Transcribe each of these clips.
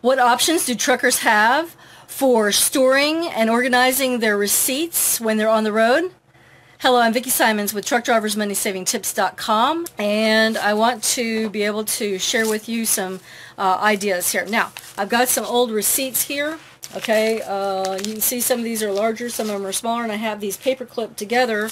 What options do truckers have for storing and organizing their receipts when they're on the road? Hello, I'm Vicki Simons with TruckDriversMoneySavingTips.com and I want to be able to share with you some uh, ideas here. Now, I've got some old receipts here. Okay, uh, you can see some of these are larger, some of them are smaller, and I have these paper clipped together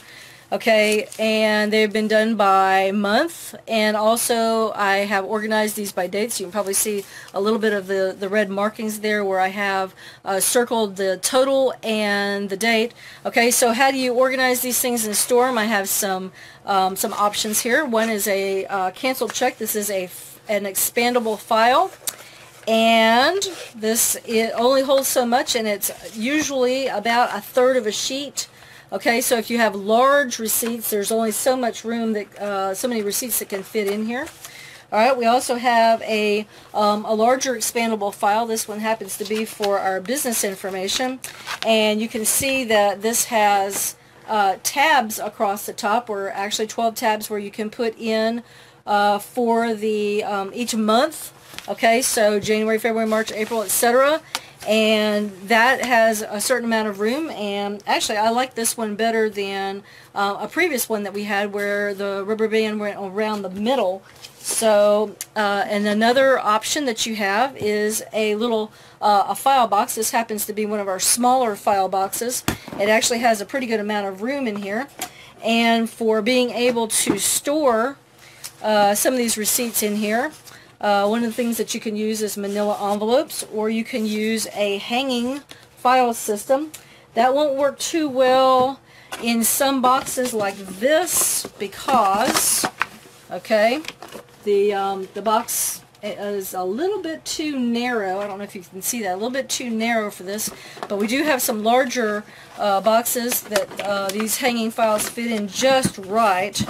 okay and they've been done by month and also I have organized these by dates. You can probably see a little bit of the the red markings there where I have uh, circled the total and the date. Okay so how do you organize these things and store I have some um, some options here. One is a uh, canceled check. This is a an expandable file and this it only holds so much and it's usually about a third of a sheet Okay, so if you have large receipts, there's only so much room that, uh, so many receipts that can fit in here. All right, we also have a, um, a larger expandable file. This one happens to be for our business information. And you can see that this has uh, tabs across the top, or actually 12 tabs where you can put in uh, for the um, each month. Okay, so January, February, March, April, etc and that has a certain amount of room and actually I like this one better than uh, a previous one that we had where the rubber band went around the middle. So uh, and another option that you have is a little uh, a file box. This happens to be one of our smaller file boxes. It actually has a pretty good amount of room in here. And for being able to store uh, some of these receipts in here uh, one of the things that you can use is manila envelopes or you can use a hanging file system. That won't work too well in some boxes like this because, okay, the, um, the box is a little bit too narrow. I don't know if you can see that. A little bit too narrow for this. But we do have some larger uh, boxes that uh, these hanging files fit in just right.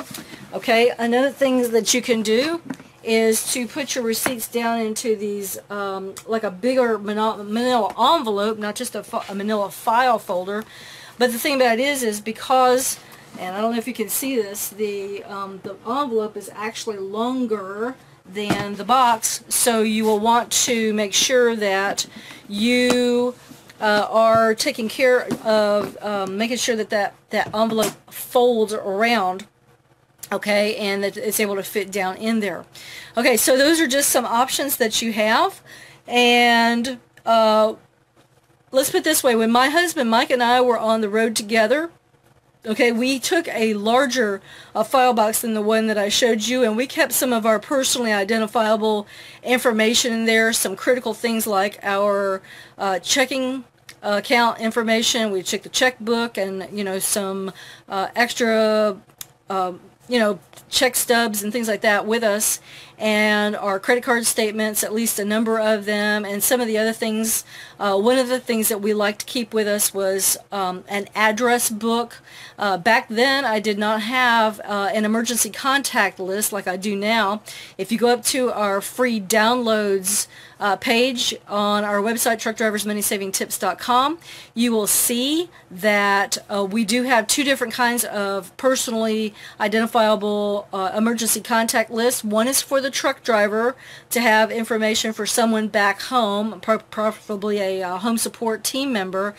Okay, another thing that you can do is to put your receipts down into these, um, like a bigger manila envelope, not just a, a manila file folder. But the thing about it is, is because, and I don't know if you can see this, the, um, the envelope is actually longer than the box, so you will want to make sure that you uh, are taking care of um, making sure that, that that envelope folds around okay and that it's able to fit down in there. Okay so those are just some options that you have and uh, let's put this way when my husband Mike and I were on the road together okay we took a larger uh, file box than the one that I showed you and we kept some of our personally identifiable information in there some critical things like our uh, checking account information we checked the checkbook and you know some uh, extra um, you know, check stubs and things like that with us and our credit card statements, at least a number of them, and some of the other things. Uh, one of the things that we like to keep with us was um, an address book. Uh, back then, I did not have uh, an emergency contact list like I do now. If you go up to our free downloads uh, page on our website, truckdriversmoneysavingtips.com, you will see that uh, we do have two different kinds of personally identifiable uh, emergency contact lists. One is for the truck driver to have information for someone back home, preferably a uh, home support team member,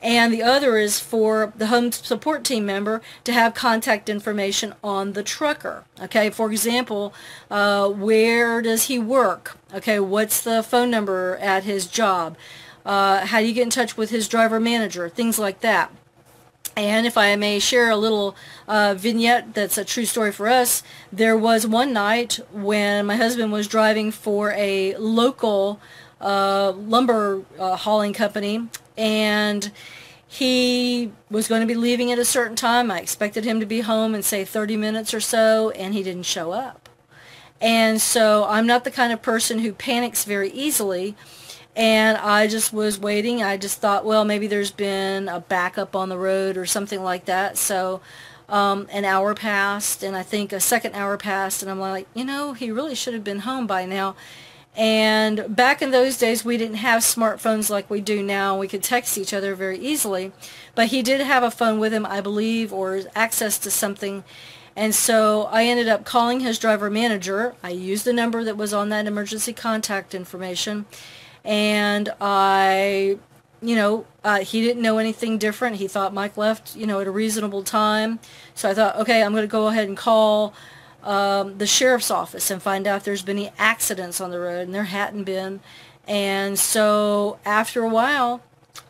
and the other is for the home support team member to have contact information on the trucker. Okay, for example, uh, where does he work? Okay, what's the phone number at his job? Uh, how do you get in touch with his driver manager? Things like that. And if I may share a little uh, vignette that's a true story for us, there was one night when my husband was driving for a local uh, lumber uh, hauling company and he was going to be leaving at a certain time. I expected him to be home in say 30 minutes or so and he didn't show up. And so I'm not the kind of person who panics very easily and I just was waiting. I just thought, well, maybe there's been a backup on the road or something like that. So um, an hour passed, and I think a second hour passed, and I'm like, you know, he really should have been home by now. And back in those days, we didn't have smartphones like we do now. We could text each other very easily. But he did have a phone with him, I believe, or access to something. And so I ended up calling his driver manager. I used the number that was on that emergency contact information and I, you know, uh, he didn't know anything different. He thought Mike left, you know, at a reasonable time. So I thought, okay, I'm going to go ahead and call um, the sheriff's office and find out if there's been any accidents on the road, and there hadn't been. And so after a while,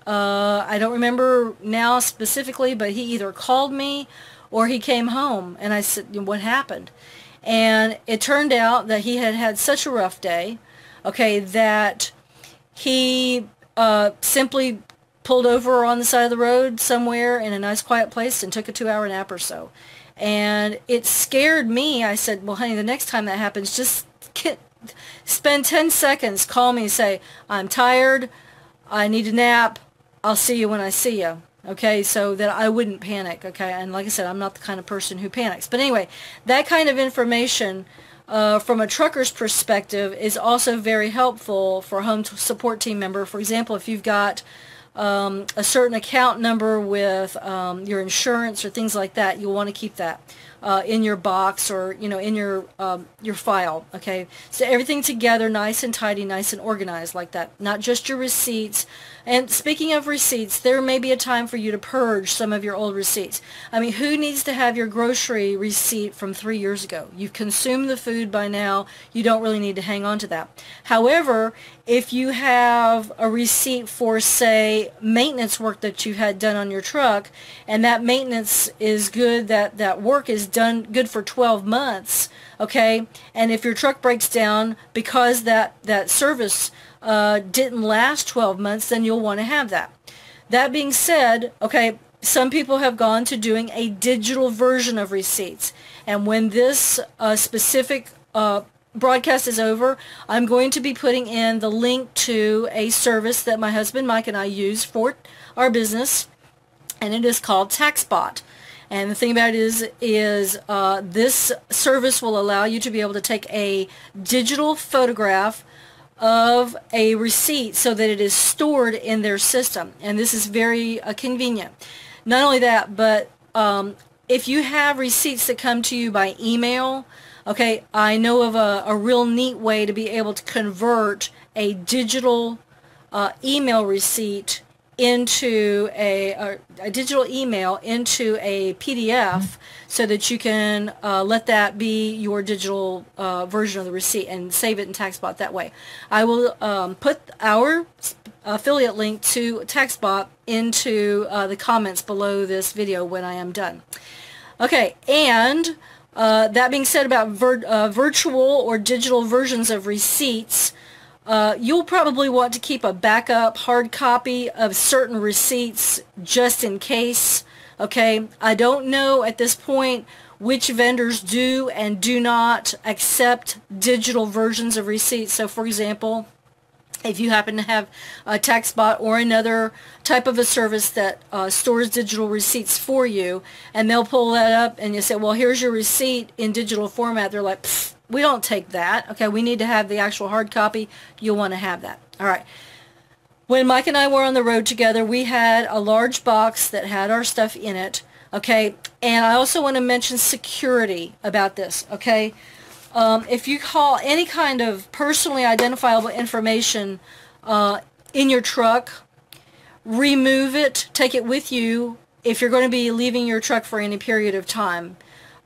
uh, I don't remember now specifically, but he either called me or he came home, and I said, what happened? And it turned out that he had had such a rough day, okay, that he uh, simply pulled over on the side of the road somewhere in a nice quiet place and took a two-hour nap or so. And it scared me. I said, well, honey, the next time that happens, just get, spend 10 seconds, call me say, I'm tired, I need a nap, I'll see you when I see you. Okay, so that I wouldn't panic. Okay, and like I said, I'm not the kind of person who panics. But anyway, that kind of information uh, from a trucker's perspective is also very helpful for a home support team member. For example, if you've got um, a certain account number with um, your insurance or things like that, you'll want to keep that uh, in your box or you know in your um, your file. Okay, so everything together, nice and tidy, nice and organized like that. Not just your receipts. And speaking of receipts, there may be a time for you to purge some of your old receipts. I mean, who needs to have your grocery receipt from three years ago? You've consumed the food by now. You don't really need to hang on to that. However, if you have a receipt for, say, maintenance work that you had done on your truck, and that maintenance is good, that, that work is done good for 12 months, okay, and if your truck breaks down because that, that service uh, didn't last 12 months, then you'll want to have that. That being said, okay, some people have gone to doing a digital version of receipts. And when this uh, specific uh, broadcast is over, I'm going to be putting in the link to a service that my husband Mike and I use for our business, and it is called TaxBot. And the thing about it is, is uh, this service will allow you to be able to take a digital photograph of a receipt so that it is stored in their system. And this is very uh, convenient. Not only that, but um, if you have receipts that come to you by email, okay, I know of a, a real neat way to be able to convert a digital uh, email receipt into a, a, a, digital email into a PDF so that you can uh, let that be your digital uh, version of the receipt and save it in TaxBot that way. I will um, put our affiliate link to TaxBot into uh, the comments below this video when I am done. Okay, and uh, that being said about vir uh, virtual or digital versions of receipts, uh, you'll probably want to keep a backup hard copy of certain receipts just in case. Okay, I don't know at this point which vendors do and do not accept digital versions of receipts. So for example, if you happen to have a tax TaxBot or another type of a service that uh, stores digital receipts for you, and they'll pull that up and you say, well, here's your receipt in digital format. They're like, we don't take that. Okay, we need to have the actual hard copy. You'll want to have that. All right. When Mike and I were on the road together, we had a large box that had our stuff in it. Okay, and I also want to mention security about this. Okay, um, if you call any kind of personally identifiable information uh, in your truck, remove it, take it with you if you're going to be leaving your truck for any period of time.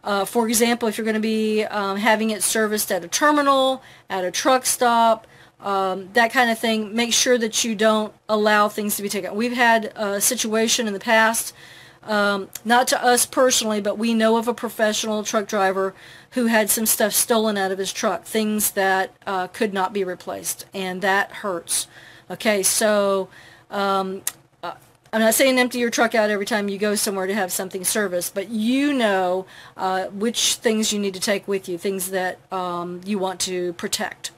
Uh, for example, if you're going to be um, having it serviced at a terminal, at a truck stop, um, that kind of thing, make sure that you don't allow things to be taken. We've had a situation in the past, um, not to us personally, but we know of a professional truck driver who had some stuff stolen out of his truck, things that uh, could not be replaced, and that hurts. Okay, so um, I'm not saying empty your truck out every time you go somewhere to have something serviced, but you know uh, which things you need to take with you, things that um, you want to protect.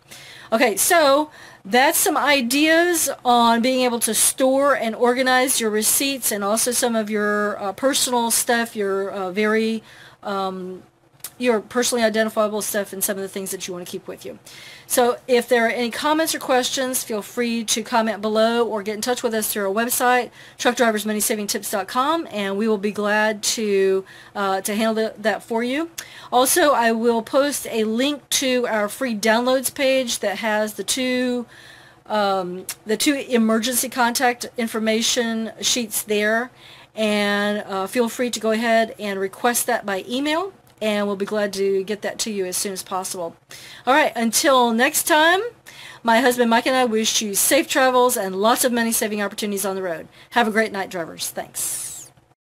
Okay, so that's some ideas on being able to store and organize your receipts and also some of your uh, personal stuff, your uh, very um, your personally identifiable stuff and some of the things that you want to keep with you. So if there are any comments or questions, feel free to comment below or get in touch with us through our website, truckdriversmoneysavingtips.com, and we will be glad to, uh, to handle that for you. Also, I will post a link to our free downloads page that has the two um, the two emergency contact information sheets there. And uh, feel free to go ahead and request that by email. And we'll be glad to get that to you as soon as possible. All right, until next time, my husband Mike and I wish you safe travels and lots of money saving opportunities on the road. Have a great night, drivers. Thanks.